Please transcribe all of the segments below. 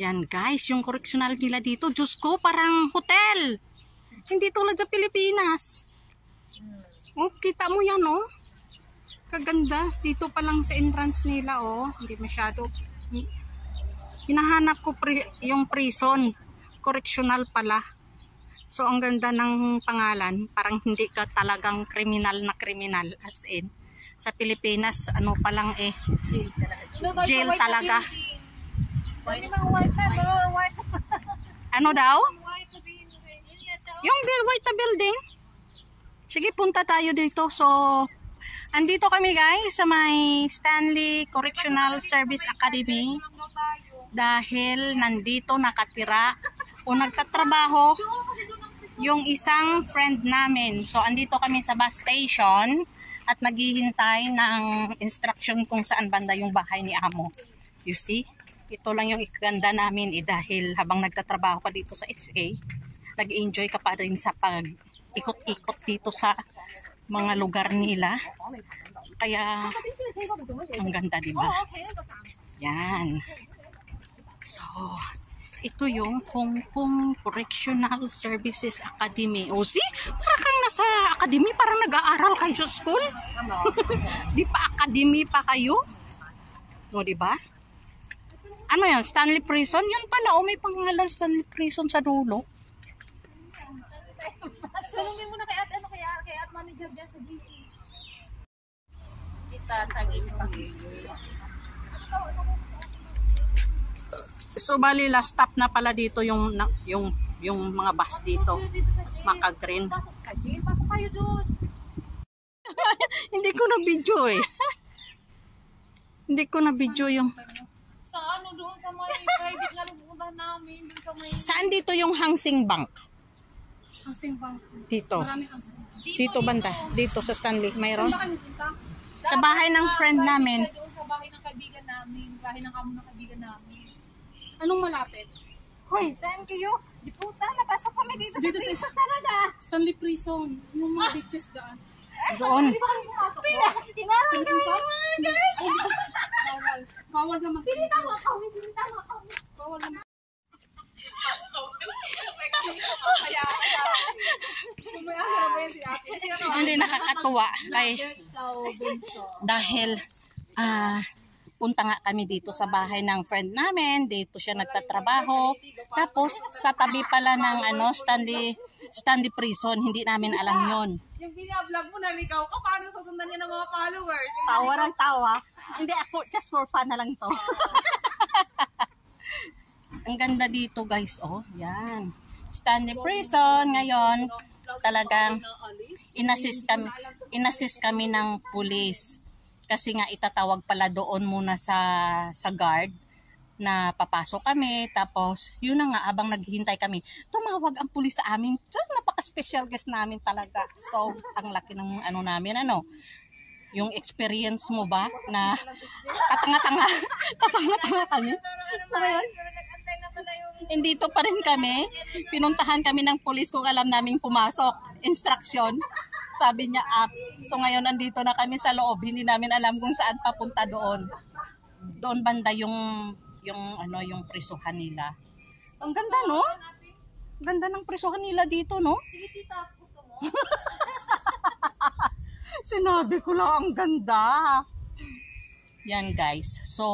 Yan guys, yung correctional nila dito, Diyos ko, parang hotel. Hindi tulad sa Pilipinas. Oh, kita mo yan oh. Kaganda. Dito pa lang sa entrance nila oh. Hindi masyado. Hinahanap ko pri yung prison. Correctional pala. So ang ganda ng pangalan. Parang hindi ka talagang kriminal na kriminal. As in. Sa Pilipinas, ano pa lang eh. Jail talaga. White na, no? White. Ano daw? Yung Bill White na building. Sige, punta tayo dito. So, andito kami guys sa may Stanley Correctional Service Academy. Dahil nandito nakatira o nagtatrabaho yung isang friend namin. So, andito kami sa bus station at naghihintay ng instruction kung saan banda yung bahay ni Amo. You see? Ito lang yung ikaganda namin eh, dahil habang nagtatrabaho ka dito sa HA, nag-enjoy ka pa rin sa pag ikot-ikot dito sa mga lugar nila. Kaya, ang ganda, di? Yan. So, ito yung Hong Kong Correctional Services Academy. O, see? Para kang nasa academy, parang nag-aaral kayo sa school. di pa academy pa kayo? O, di ba? Ano yan? Stanley Prison? Yan pala, o may pangalan Stanley Prison sa dulo. Tanungin mo na kay at ano kay kay at manager dyan sa GC. Itatagin pa. So bali last stop na pala dito yung yung yung mga bus dito. Maka green. Pasok kayo doon. Hindi ko na video eh. Hindi ko na video yung Sa ano doon sa may private na lubuhan namin. Doon sa may Saan dito yung Hangsing Bank? housing bank. Dito. Maraming housing bank. Dito banda. Dito sa Stanley. Mayroon? Saan ba kami punta? Sa bahay ng friend namin. Doon sa bahay ng kaibigan namin. Bahay ng amo ng kaibigan namin. Anong malapit? Hoy, saan kayo? Di puta, napasok kami dito, Dito sa sa prison talaga. Stanley Prison. Yung mga beaches daan. Doon. Di ba kami pumasok? Tinawag Stanley kami Prison? mga Hindi. guys. Ay, Bawal. Bawal naman. Bawal naman. Hindi nakakatuwa kay dahil ah punta nga kami dito sa bahay ng friend namin, dito siya nagtatrabaho. Tapos sa tabi pala ng ano Stanley Stanley Prison, hindi namin alam 'yon. Yung binablog mo, naligaw ka. Paano susundan niya ng mga followers? Tawa ng tawa. Hindi ako just for fun na lang 'to. Ang ganda dito, guys, oh. Yan. Stanley Prison ngayon talagang inassist kami inassist kami ng pulis kasi nga itatawag pala doon muna sa sa guard na papasok kami tapos yun na nga abang naghihintay kami tumawag ang pulis sa amin Diyan, napaka-special guest namin talaga so ang laki ng ano namin ano yung experience mo ba na katanga-tanga katanga-tanga kami so hindi to pa rin kami. Pinuntahan kami ng pulis kung alam namin pumasok. Instruction. Sabi niya up. So ngayon nandito na kami sa loob. Hindi namin alam kung saan papunta doon. Doon banda yung yung ano yung prisuhan nila. Ang ganda no? Ang Ganda ng prisuhan nila dito no? Sige, tita. Gusto mo? Sinabi ko lang ang ganda. Yan guys. So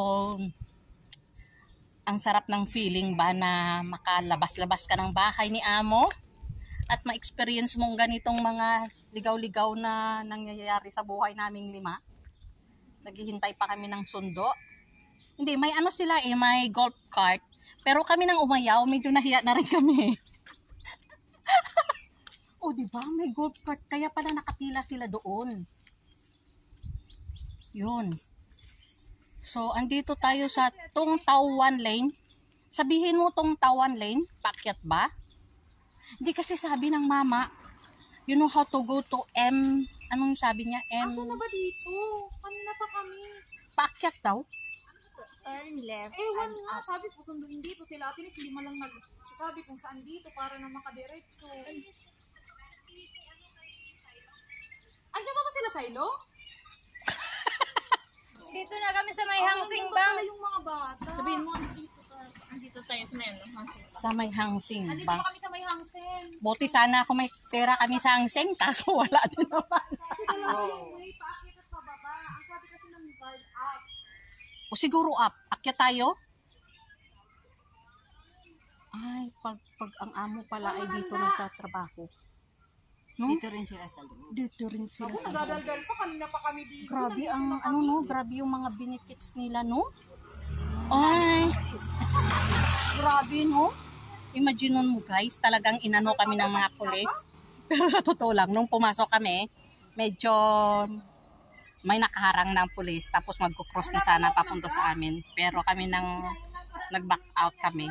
ang sarap ng feeling ba na makalabas-labas ka ng bahay ni Amo at ma-experience mong ganitong mga ligaw-ligaw na nangyayari sa buhay naming lima. Naghihintay pa kami ng sundo. Hindi, may ano sila eh, may golf cart. Pero kami nang umayaw, medyo nahiya na rin kami. oh, di ba? May golf cart. Kaya pala nakapila sila doon. Yun. So, andito tayo sa Tung Tawan Lane. Sabihin mo Tung Tawan Lane, pakyat ba? Hindi kasi sabi ng mama, you know how to go to M, anong sabi niya? M, Asa na ba dito? Kanina pa kami. pakyat daw? Turn left. Ewan nga, sabi ko sunduin dito sila. Atinis, hindi man lang nagsasabi kung saan dito para na makadiretso. Andiyan ba ba sila, Silo? Dito na kami sa may hangsing Ba bang. yung mga bata? Sabihin mo, dito tayo. Sa may hangsing Andito ba? pa kami sa may hangsen. Buti sana ako may pera kami sa hangsing, kaso wala din naman. May paakit at pababa. Ang sabi kasi ng guard up. O siguro up, akyat tayo? Ay, pag, pag ang amo pala ay dito nagtatrabaho. No? Dito rin sila sa loob. Dito rin sila sa loob. dadalgal pa kanina pa kami dito. Grabe ang ano no, grabe yung mga benefits nila no. Ay. grabe no. Imagine mo guys, talagang inano kami ng mga pulis. Pero sa totoo lang, nung pumasok kami, medyo may nakaharang ng pulis tapos magko-cross na sana papunta sa amin. Pero kami nang nag-back out kami,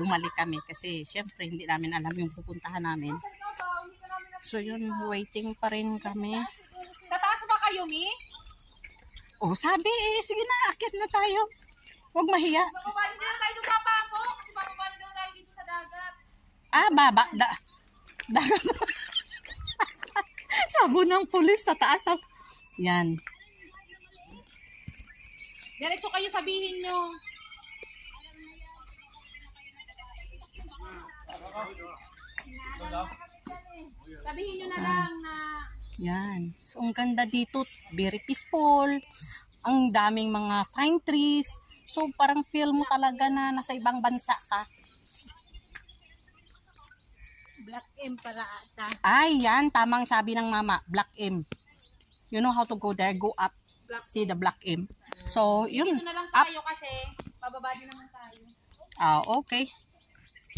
bumalik kami kasi syempre hindi namin alam yung pupuntahan namin. So yun, waiting pa rin kami. Sa taas ba kayo, Mi? Oh, sabi eh, sige na, akit na tayo. Huwag mahiya. Bababa na tayo doon papasok. Kasi bababa na tayo dito sa dagat. Ah, baba. Da, dagat. Sabo ng pulis sa taas. Tap. Yan. Diretso kayo sabihin nyo. Sabihin nyo na lang na Yan. So, ang ganda dito. Very peaceful. Ang daming mga pine trees. So, parang feel mo talaga na nasa ibang bansa ka. Black M para ata. Ay, yan. Tamang sabi ng mama. Black M. You know how to go there. Go up. See the Black M. So, yun. dito na lang Up. tayo kasi bababa din naman tayo. Ah, okay.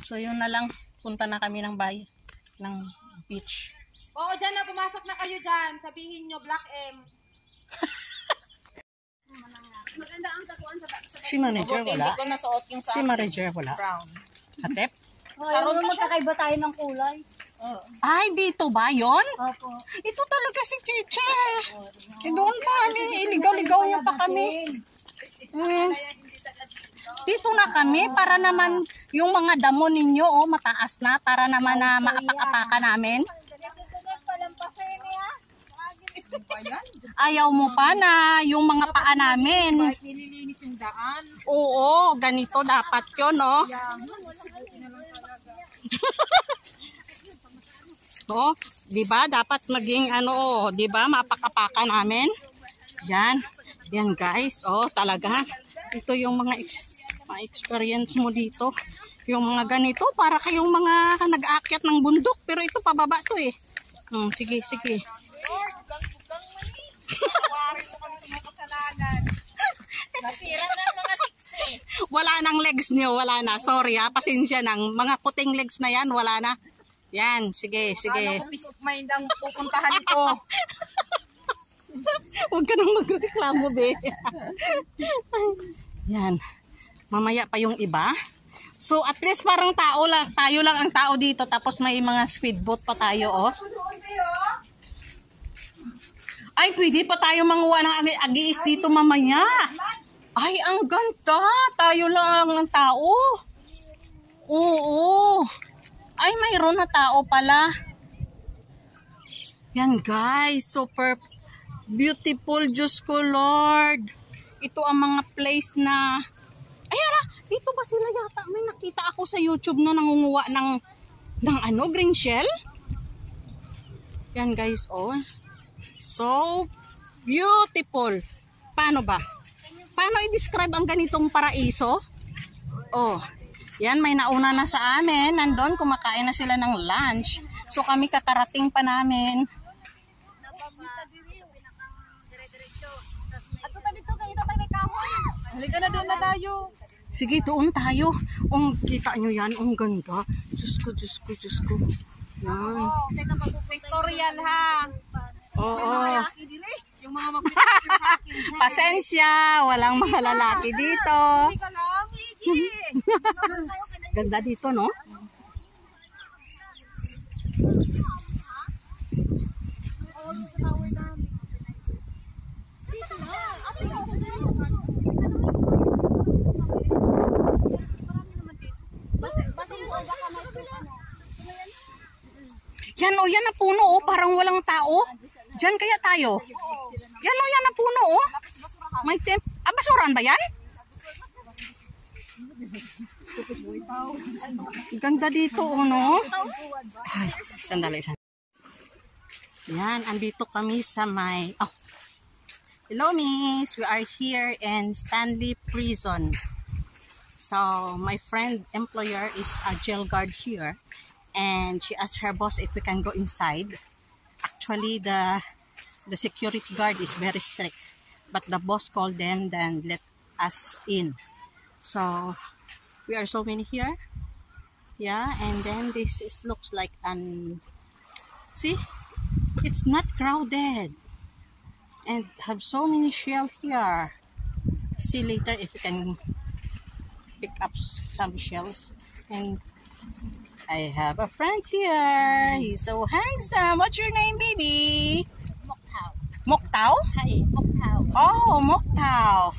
So, yun na lang. Punta na kami ng bay. Ng beach. Oo, dyan na. Pumasok na kayo dyan. Sabihin nyo, Black M. Maganda ang takuan sa Si manager wala. ko nasuot yung Si manager wala. brown. Hatep? Oh, Karoon magkakaiba tayo ng kulay. Ay, dito ba yon? Opo. Ito talaga si Chiche. Eh, doon pa. Ni, iligaw-ligaw niya pa kami. Hmm. Dito na kami para naman yung mga damo ninyo oh, mataas na para naman na maapak-apakan namin. Ayaw mo pa na yung mga paa namin. Nililinis yung daan. Oo, ganito dapat yun, no? Oo, di ba? Dapat maging ano, oh, di ba? Mapakapaka namin. Yan. Yan, guys. Oh, talaga. Ito yung mga, ex- experience mo dito. Yung mga ganito, para kayong mga nag-aakyat ng bundok. Pero ito, pababa to eh. Hmm, sige, sige. Wala nang legs niyo, wala na. Sorry ha, pasensya nang. Mga puting legs na yan, wala na. Yan, sige, sige. Peace of mind ang pupuntahan ko. Huwag ka nang magreklamo, be. Yan. Mamaya pa yung iba. So, at least parang tao lang, tayo lang ang tao dito. Tapos may mga speedboat pa tayo, oh. Ay, pwede pa tayo manguha ng agi- agiis dito mamaya. Ay, ang ganda. Tayo lang ang tao. Oo. Ay, mayroon na tao pala. Yan guys, super beautiful. Diyos ko Lord. Ito ang mga place na... Ay, ara, dito ba sila yata? May nakita ako sa YouTube na nangunguha ng, ng ano, green shell. Yan guys, oh. So beautiful. Paano ba? Paano i-describe ang ganitong paraiso? Oh, yan may nauna na sa amin. Nandun, kumakain na sila ng lunch. So kami kakarating pa namin. Halika na doon na tayo. Sige, doon tayo. Ang kita nyo yan, ang ganda. Diyos ko, Diyos ko, Diyos ko. Yan. Victorial ha. Oo. Lalaki dili. Yung mga magpipicture sa akin. Pasensya, walang mga lalaki dito. Lang. Ganda dito, no? Yan o, yan na puno o, parang walang tao. Diyan kaya tayo. Yan o, yan na puno o. May temp... Ah, basuran ba yan? Ganda dito, oh, no? Ay, sandali, sandali. Yan, andito kami sa may... Oh. Hello, miss. We are here in Stanley Prison. So, my friend employer is a jail guard here. And she asked her boss if we can go inside. Actually, the the security guard is very strict. But the boss called them, then let us in. So, we are so many here. Yeah, and then this is looks like an... See? It's not crowded. And have so many shell here. See later if we can pick up some shells. And I have a friend here. He's so handsome. What's your name, baby? Moktao. Moktao? Hi, Moktao. Oh, Moktao.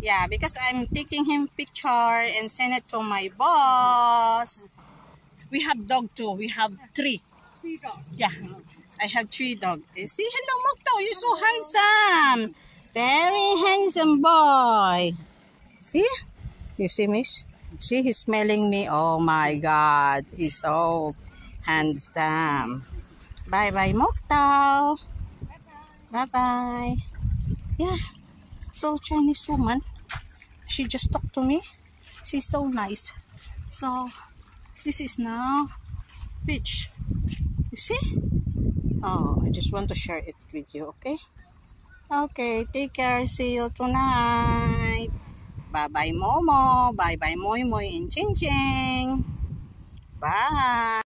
Yeah, because I'm taking him picture and send it to my boss. We have dog too. We have three. Yeah, I have three dogs. See, hello Moktao. You're so handsome. Very handsome boy. See? You see, miss? See, he's smelling me. Oh my God. He's so handsome. Bye-bye, Moktao. Bye-bye. Yeah. So, Chinese woman. She just talked to me. She's so nice. So, this is now beach. You see? Oh, I just want to share it with you, okay? Okay, take care. See you tonight. Bye-bye, Momo. Bye-bye, Moy Moy and Ching Ching. Bye.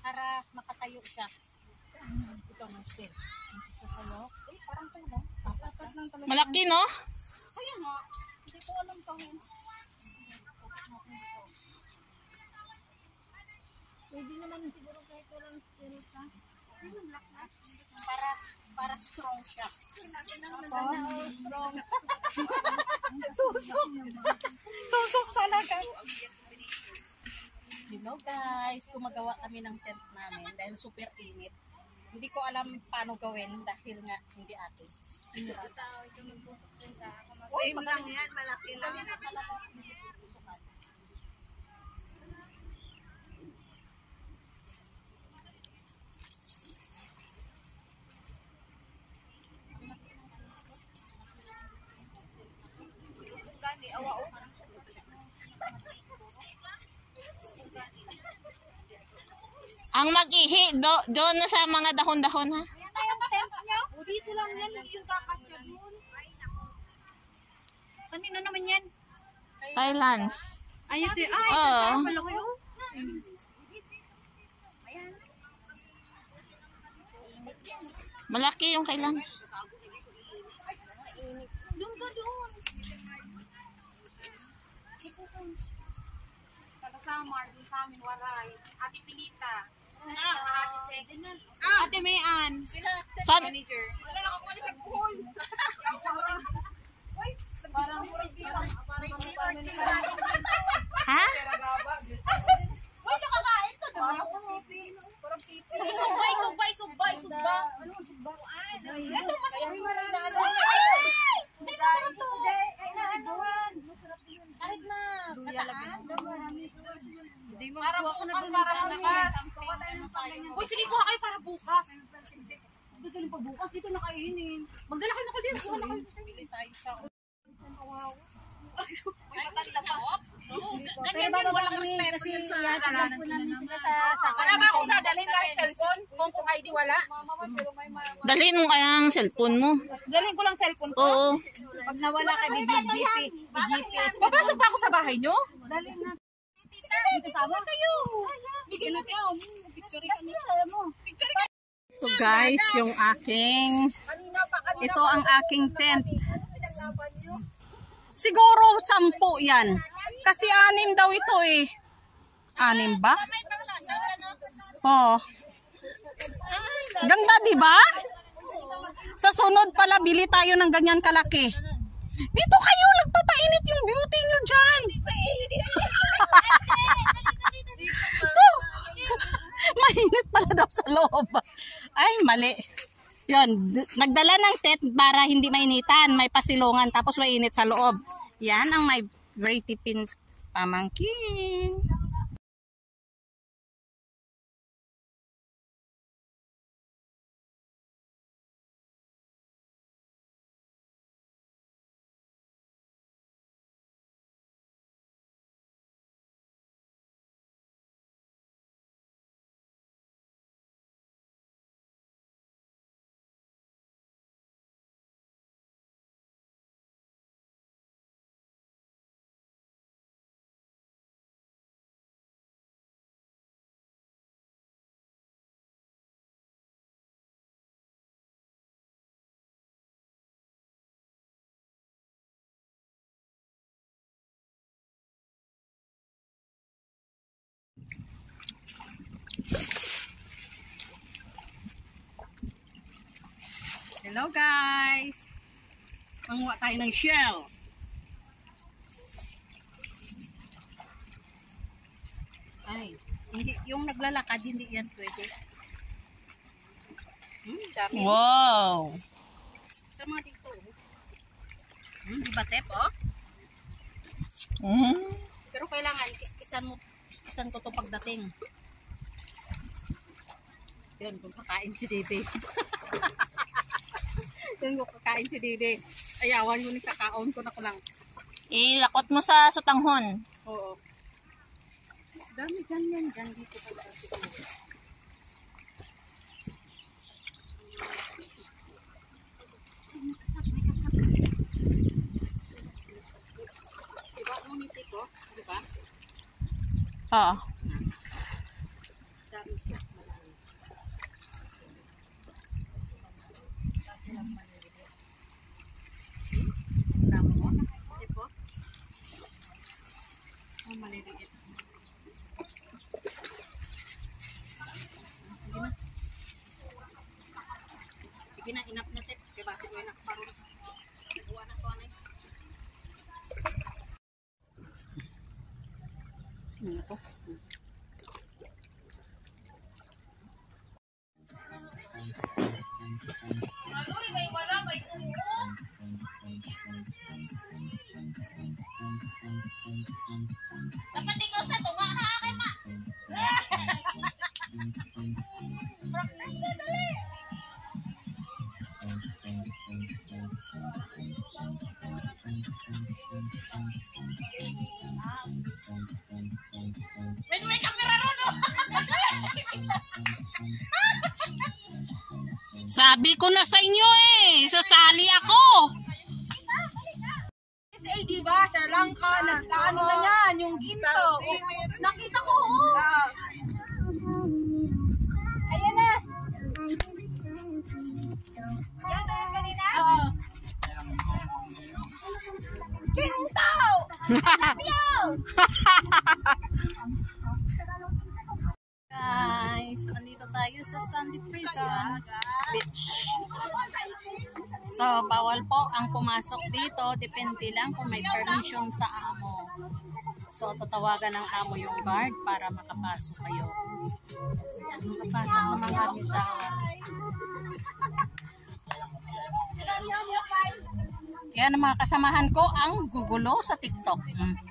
Para makatayo siya. Ito ang Malaki, no? Ayun nga. Hindi ko alam kung Pwede naman siguro kahit walang spirit ha. para para strong siya. Tusok talaga. Hello guys, gumagawa kami ng tent namin dahil super init. Hindi ko alam paano gawin dahil nga hindi ate. Same lang yan, malaki lang. Ang mag-ihi, do, doon na sa mga dahon-dahon, ha? O, dito lang yan, hindi yung kakasya doon. Kanino naman yan? Thailands. Ay, ito, ay, Oo. pala kayo. Malaki yung kay Lance. Doon ka doon. Taga Samar, doon sa amin, Waray. Ate Pilita. Ate Mayan. Saan? Manager. Ha? Subay, subay, subay, subba. Ito, masarap yung Hindi, masarap to. Ay, na, ano? Kahit na. Hindi mo kuha ko na doon sa lakas. Uy, sige, kuha kayo para bukas. Dito na pagbukas, dito na kainin. Magdala kayo na kayo. Kuha na kayo. Bili tayo sa Ganyan din, walang respeto kasi yan po namin sila sa sa Wala ba akong dadalhin kahit cellphone? Kung kung ID wala? Dalhin mo kaya ang cellphone mo. Dalhin ko lang cellphone ko. Oo. Pag nawala ka, may GP. GPS. Papasok pa ako sa bahay nyo? Dali na. Dito sama kayo. Bigyan natin ako. Picture Kami alam mo. Ito guys, yung aking, ito ang aking tent. Siguro sampu yan. Kasi anim daw ito eh. Anim ba? Oh. Ganda di ba? Sa sunod pala, bili tayo ng ganyan kalaki. Dito kayo, nagpapainit yung beauty nyo dyan. Ito. Mainit pala daw sa loob. Ay, mali. Yun, nagdala ng tent para hindi mainitan, may pasilungan, tapos mainit sa loob. Yan ang may very tipid, Pamangkin. Hello guys! Manguha tayo ng shell. Ay, hindi, yung naglalakad, hindi yan pwede. Hmm, dami. Wow! Sa mga dito. Hmm, di ba tep, oh? Mm. Pero kailangan, is-isan mo, is-isan ko to pagdating. Yun, kung kakain si Dede. Yun, kung kakain si Dede. Ayawan mo ni kakaon ko na ko lang. Ilakot mo sa sa tanghon. Oo. Dami dyan yan. Dyan dito pa daan. May kasap, Sabi ko na sa inyo eh, sasali ako. Guys, andito tayo sa Stanley Prison Beach. So, bawal po ang pumasok dito. Depende lang kung may permission sa amo. So, tatawagan ng amo yung guard para makapasok kayo. Makapasok naman kami sa Yan ang mga kasamahan ko ang gugulo sa TikTok. Mm.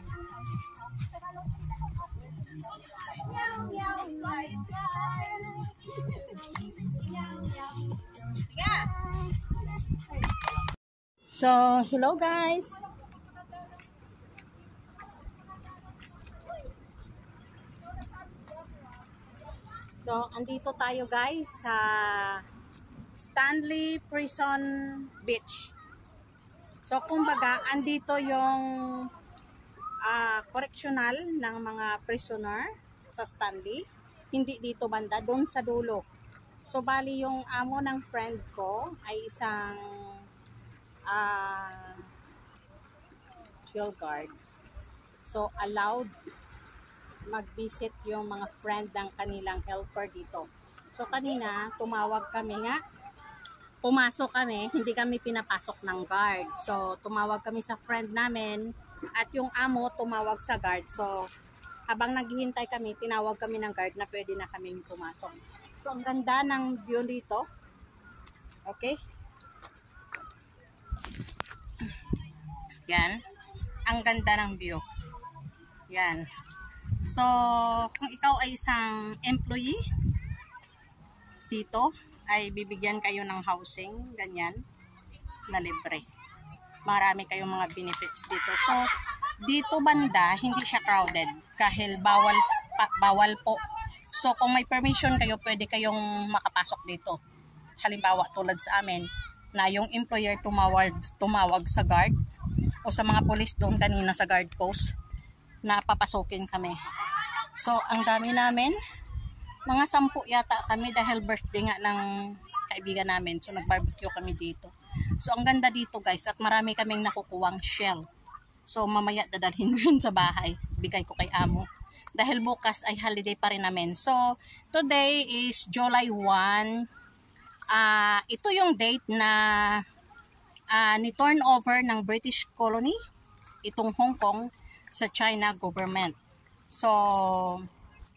So, hello guys. So, andito tayo guys sa Stanley Prison Beach. So, kumbaga, andito yung ah, correctional ng mga prisoner sa Stanley. Hindi dito banda, doon sa dulo. So, bali yung amo ng friend ko ay isang ah jail guard. So, allowed mag-visit yung mga friend ng kanilang helper dito. So, kanina, tumawag kami nga. Pumasok kami, hindi kami pinapasok ng guard. So, tumawag kami sa friend namin at yung amo tumawag sa guard. So, habang naghihintay kami, tinawag kami ng guard na pwede na kaming pumasok. So, ang ganda ng view dito. Okay? Yan. Ang ganda ng view. Yan. So, kung ikaw ay isang employee dito, ay bibigyan kayo ng housing, ganyan, na libre. Marami kayong mga benefits dito. So, dito banda, hindi siya crowded dahil bawal, pa, bawal po. So, kung may permission kayo, pwede kayong makapasok dito. Halimbawa, tulad sa amin, na yung employer tumawag, tumawag sa guard o sa mga police doon kanina sa guard post na papasukin kami. So, ang dami namin, mga sampu yata kami dahil birthday nga ng kaibigan namin. So, nag-barbecue kami dito. So, ang ganda dito guys at marami kaming nakukuwang shell. So, mamaya dadalhin ko yun sa bahay. Bigay ko kay amo. Dahil bukas ay holiday pa rin namin. So, today is July 1. Ah, ito yung date na ah, ni turn over ng British colony itong Hong Kong sa China government. So,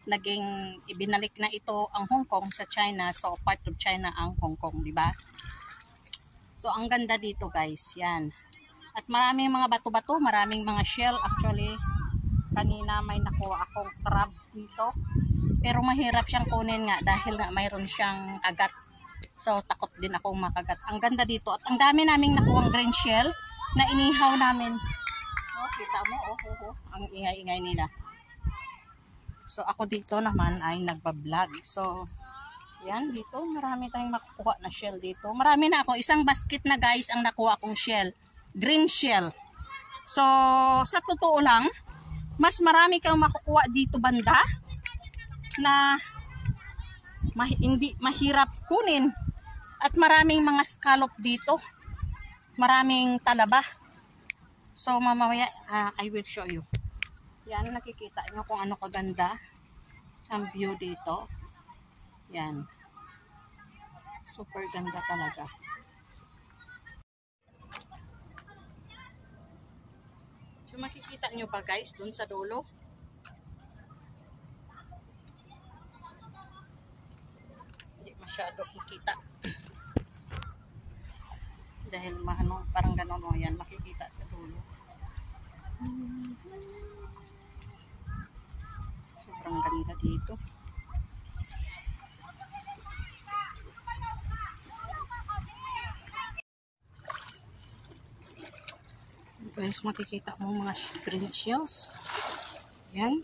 naging ibinalik na ito ang Hong Kong sa China. So, part of China ang Hong Kong, di ba? So, ang ganda dito guys. Yan. At maraming mga bato-bato, maraming mga shell. Actually, kanina may nakuha akong crab dito. Pero mahirap siyang kunin nga dahil nga mayroon siyang kagat. So, takot din ako makagat. Ang ganda dito. At ang dami naming nakuhang green shell na inihaw namin. Oh, kita mo, oh, oh, oh. Ang ingay-ingay nila. So, ako dito naman ay nagbablog. So, yan, dito, marami tayong makukuha na shell dito. Marami na ako. Isang basket na guys ang nakuha kong shell. Green shell. So, sa totoo lang, mas marami kang makukuha dito banda na ma hindi mahirap kunin. At maraming mga scallop dito. Maraming talaba. So, mamaya, ah, I will show you. Yan, nakikita nyo kung ano kaganda ang view dito. Yan. Super ganda talaga. So, makikita nyo ba guys, dun sa dulo? Hindi masyado makita. Dahil maano, parang ganon o yan, makikita sa dulo. Sobrang ganda dito. Guys, makikita mo mga green shells. Yan.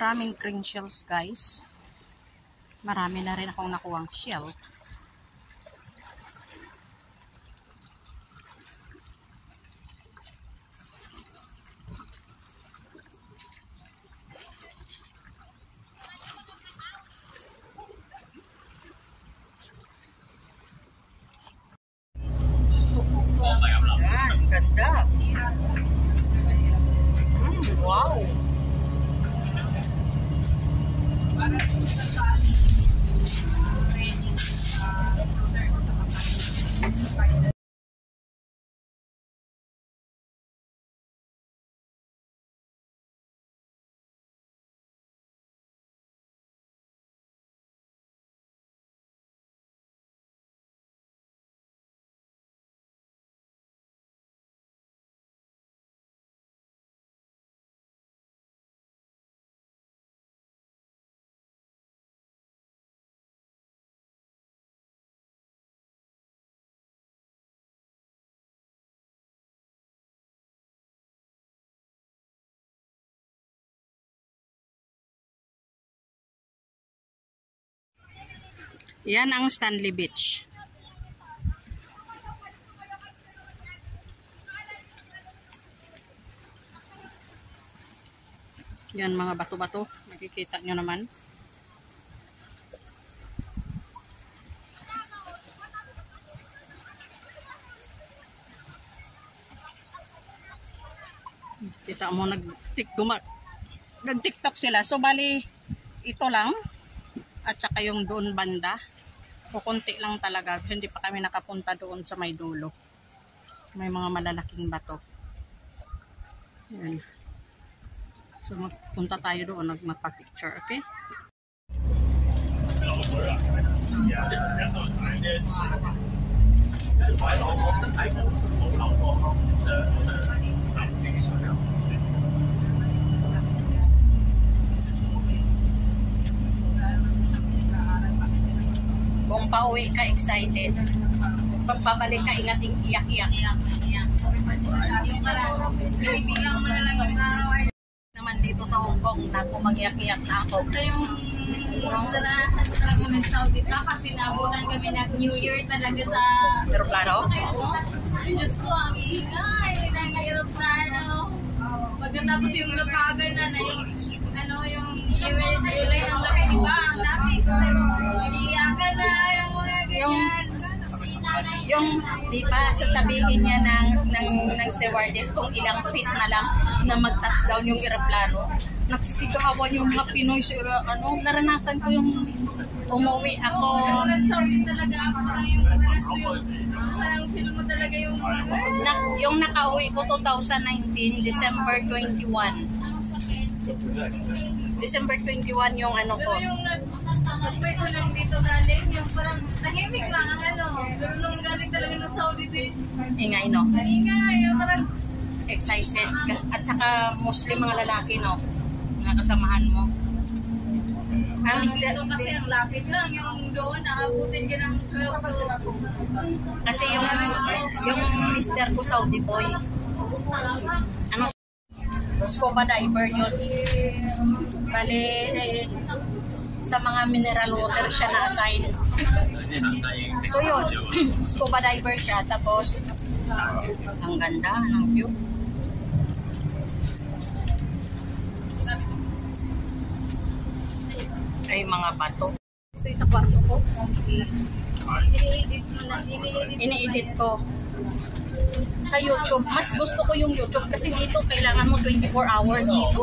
Maraming green shells guys. Marami na rin akong nakuwang shell. Yan, ganda. Mm, wow. Yan ang Stanley Beach. Yan mga bato-bato. Makikita nyo naman. Kita mo nag tik guma nag-TikTok sila. So bali ito lang at saka yung doon banda. Kukunti lang talaga. Hindi pa kami nakapunta doon sa may dulo. May mga malalaking bato. Yan. So magpunta tayo doon nag magpa-picture, okay? Kung pauwi ka excited, pag pabalik ka ingating iyak-iyak. Bibilang mo na lang yung araw. Naman dito sa Hong Kong, naku mag-iyak-iyak na ako. Ito yung naranasan ko talaga ng Saudi pa kasi naabutan kami ng New Year talaga sa Aeroplano? Oo. Diyos ko, ang ingay ng aeroplano. Pagkatapos yung lapagan na na yung ano yung Emirates Airline ang laki di ba? Ang dami. Yung. Yung, di ba, sasabihin niya ng, ng, ng stewardess kung ilang feet na lang na mag-touchdown yung aeroplano. Nagsisigawan yung mga Pinoy aero- ano, naranasan ko yung umuwi ako. Nag-Saudi talaga ako. Yung parang yung parang feel mo talaga yung Na, yung nakauwi ko 2019, December 21. December 21 yung ano ko. Pero yung nag-wait ko lang dito galing, yung parang tahimik lang ang ano. Pero nung galing talaga ng Saudi din, Ingay, no? ingay, yung parang Excited. Kas, at saka Muslim mga lalaki, no? Mga kasamahan mo. Ah, Mr. dito kasi ang lapit lang. Yung doon, naabutin ka ng 12 to Kasi yung yung mister ko Saudi boy, ano scuba diver yun. Bale, eh, sa mga mineral water siya na-assign. So yun, scuba diver siya. Tapos, ang ganda ng view. Ay, mga bato. Sa isa kwarto ko. ini-edit ko sa YouTube. Mas gusto ko yung YouTube kasi dito kailangan mo 24 hours dito.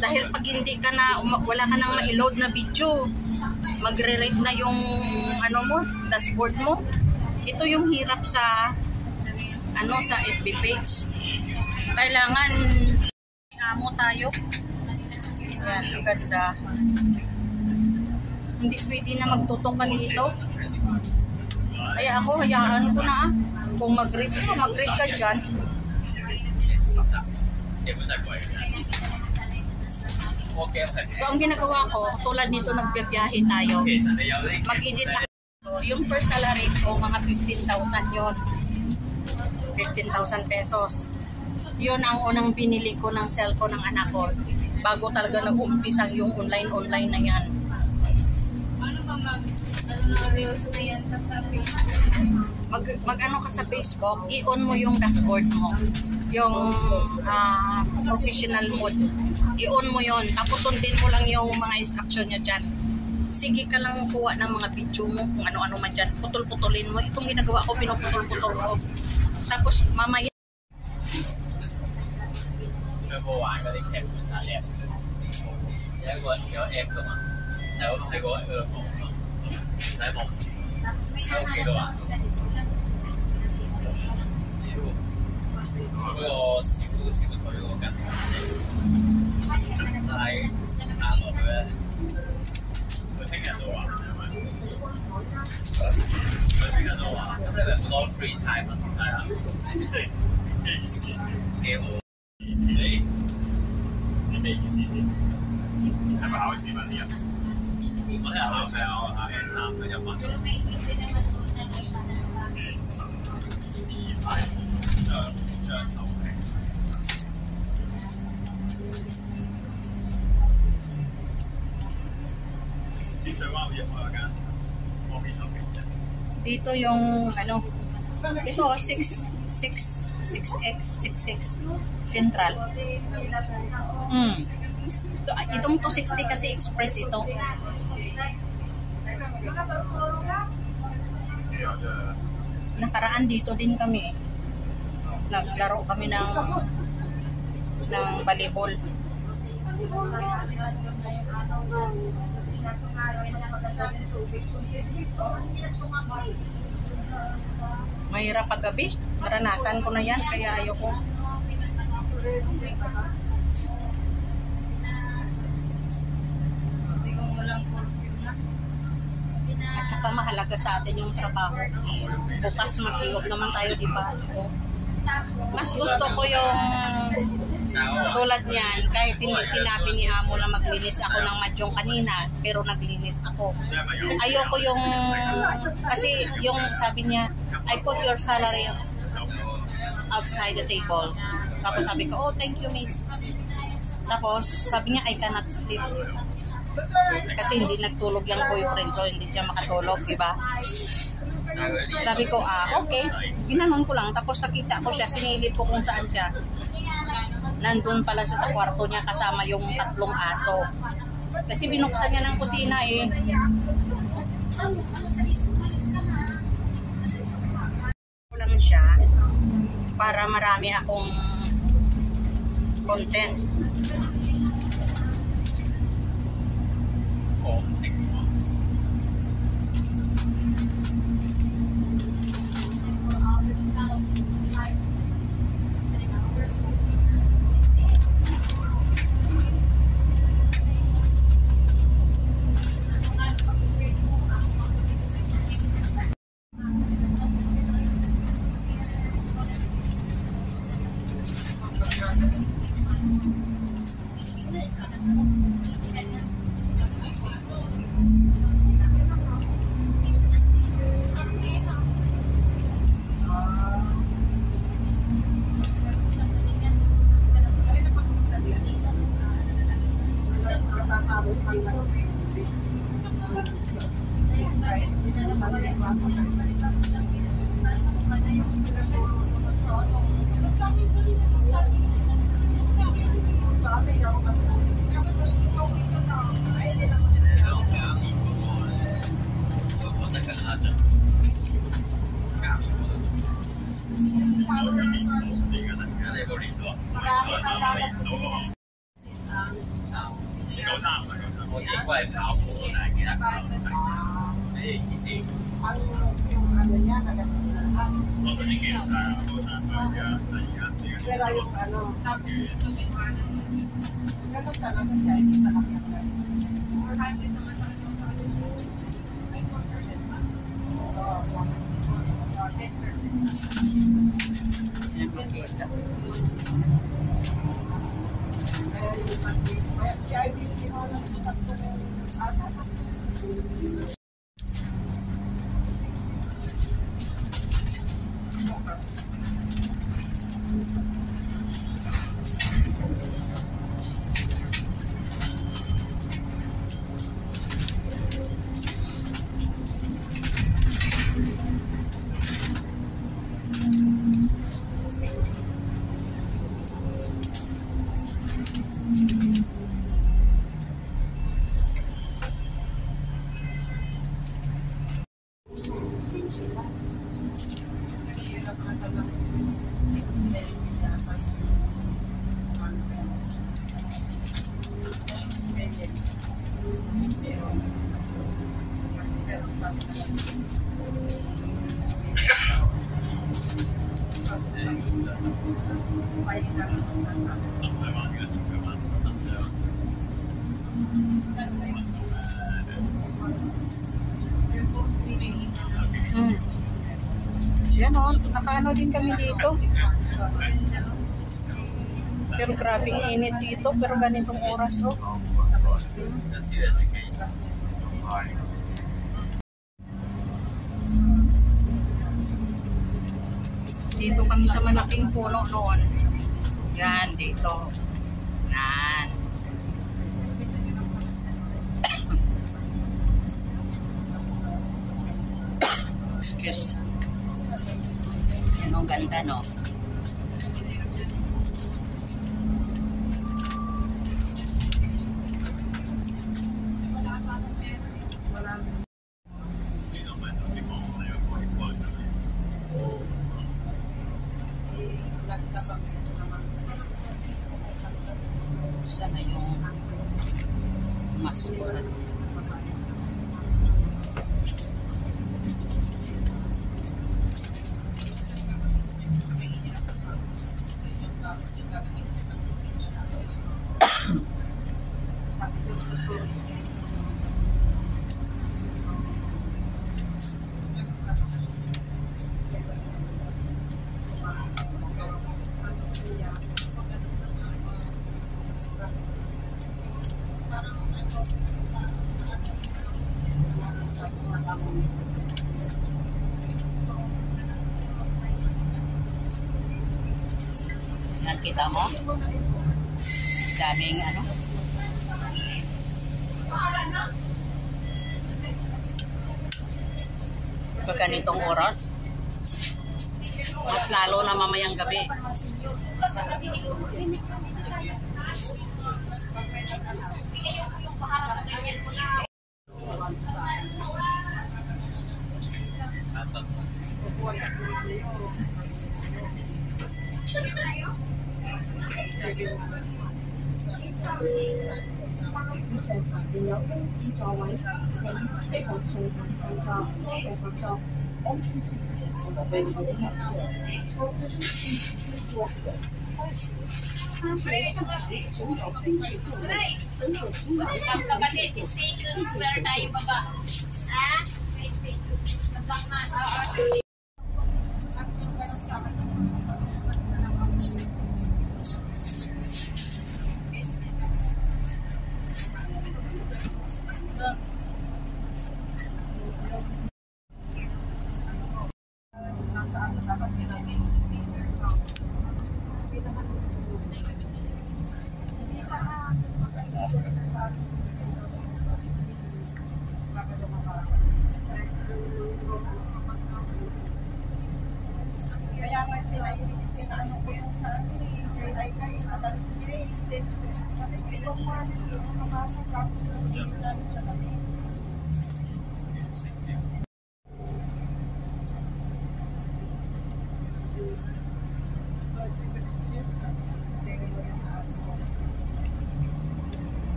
Dahil pag hindi ka na, wala ka nang ma-load na video, magre-rate na yung ano mo, dashboard mo. Ito yung hirap sa ano sa FB page. Kailangan amo tayo. Yan, ang ganda. Hindi pwede na magtutukan dito. Kaya ako, hayaan ko na ah. Kung mag-rate ka, mag-rate ka dyan. So, ang ginagawa ko, tulad nito nagbibiyahe tayo, mag-edit na ko. Yung first salary ko, mga 15,000 yon 15,000 pesos. Yun ang unang binili ko ng cellphone ng anak ko. Bago talaga nag-umpisa yung online-online na yan ano na reels na yan ka sa Facebook. Mag, mag ano ka sa Facebook, i-on mo yung dashboard mo. Yung uh, professional mode. I-on mo yon Tapos sundin mo lang yung mga instruction niya dyan. Sige ka lang kuha ng mga video mo, kung ano-ano man dyan. Putol-putulin mo. Itong ginagawa ko, pinuputol-putol ko. Tapos mamaya. Number one, I think F was on F. Yeah, what, you know, F, come on. Now, I go, F, come on. 使望，喺屋企都玩。嗰個小小腿嗰個筋，但係啱落去咧，佢聽日都玩，佢聽日都玩，咁你咪好多 free time 啊，係啊，幾好。你你咩意思先？係咪考試問啲人？pumunta ako sa uh, exam na Japan. Dito yung ano ito 6666X66 central. Mm. Ito, itong 260 kasi express ito. Nakaraan dito din kami. Naglaro kami ng ng volleyball. Mahirap pag gabi. Naranasan ko na yan kaya ayoko. Kung walang curfew na. At saka mahalaga sa atin yung trabaho. Bukas mag-iog naman tayo, di ba? Mas gusto ko yung tulad niyan, kahit hindi sinabi ni Amo na maglinis ako ng madyong kanina, pero naglinis ako. Ayoko yung, kasi yung sabi niya, I put your salary outside the table. Tapos sabi ko, oh, thank you, miss. Tapos, sabi niya, I cannot sleep. Kasi hindi nagtulog yung boyfriend, so hindi siya makatulog, di ba? Sabi ko, ah, okay. Ginanon ko lang. Tapos nakita ko siya, sinilip ko kung saan siya. Nandun pala siya sa kwarto niya kasama yung tatlong aso. Kasi binuksan niya ng kusina eh. Lang siya para marami akong content. Pero tapos dito may ano, ganun talaga siya, hindi malaki ang gastos. 400 naman talaga sa ano. May 4% pa. Oo, 10% na. Yan, makita. Kaya yung pati, kaya siya ay binigyan ko ng tatlong ano, hirap na talaga. Mm. Yan o, nakaano din kami dito. Pero grabing init dito, pero ganitong oras oh. Yes. Kita mo? Daming ano? Pag ganitong oras, mas lalo na mamayang gabi. Thank you. Kapatid, status, where tayo baba? Ah, ha? Status. Sa Bangman. Ah, Oo.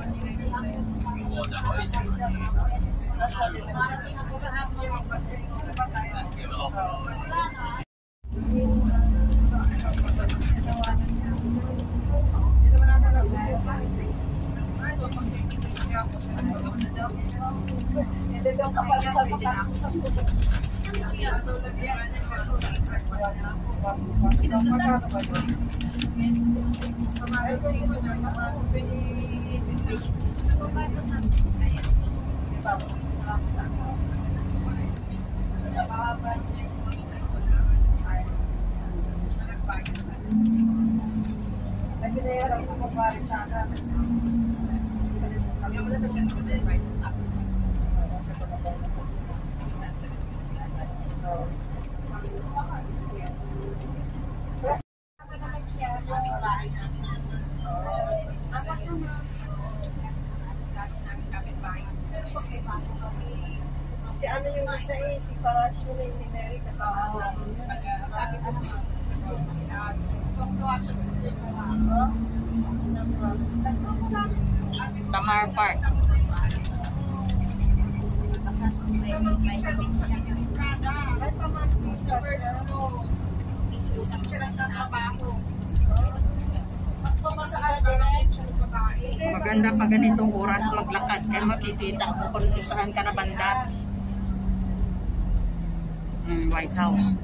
就可以食 Sa sa Nagpinayaran ko pare sa akin. Kami wala na siya Si ano yung isa eh, si Parash yun eh, si Mary kasama namin yun. Sabi ko Tamar Park. Ay, pamangkin siya. Maganda pa ganitong oras maglakad kaya makikita mo kung saan ka na banda. Mm, White House.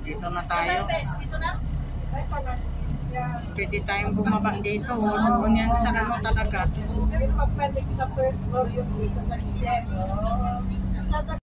Dito na tayo. Dito na? Pwede tayong bumaba dito. O, doon yan sa ano talaga. Pag pwede sa first floor dito sa gilid. Oh.